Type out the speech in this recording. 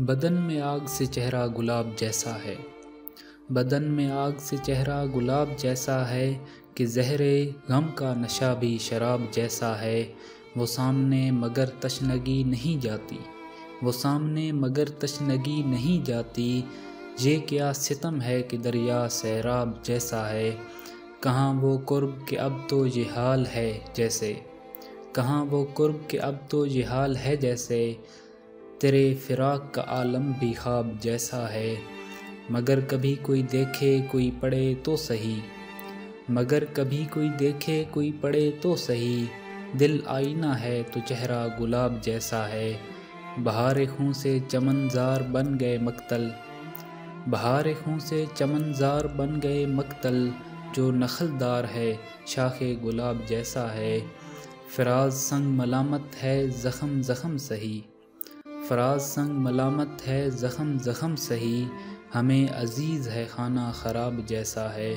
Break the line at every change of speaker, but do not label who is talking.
बदन में आग से चेहरा गुलाब जैसा है। बदन में आग से चेहरा गुलाब जैसा है कि जहरे गम का नशा भी शराब जैसा है। वो सामने मगर तशनगी नहीं जाती। वो सामने मगर तशनगी नहीं जाती। ये क्या सितम है कि दरिया सैराब जैसा है। कहाँ वो कुर्ब के अब तो ये हाल है जैसे। कहाँ वो कुर्ब के अब तो ये हाल है जैसे। तेरे फिराक का आलम भी ख्वाब जैसा है। मगर कभी कोई देखे, कोई पढ़े तो सही। मगर कभी कोई देखे, कोई पढ़े तो सही। दिल आईना है तो चेहरा गुलाब जैसा है। बहार खूँ से चमनजार बन गए मकतल। बहार खूँ से चमनजार बन गए मकतल। जो नखलदार है, शाख गुलाब जैसा है। फराज संग मलामत है, ज़ख़म ज़ख़म सही। फराज संग मलामत है ज़ख़म जख्म सही। हमें अज़ीज़ है खाना ख़राब जैसा है।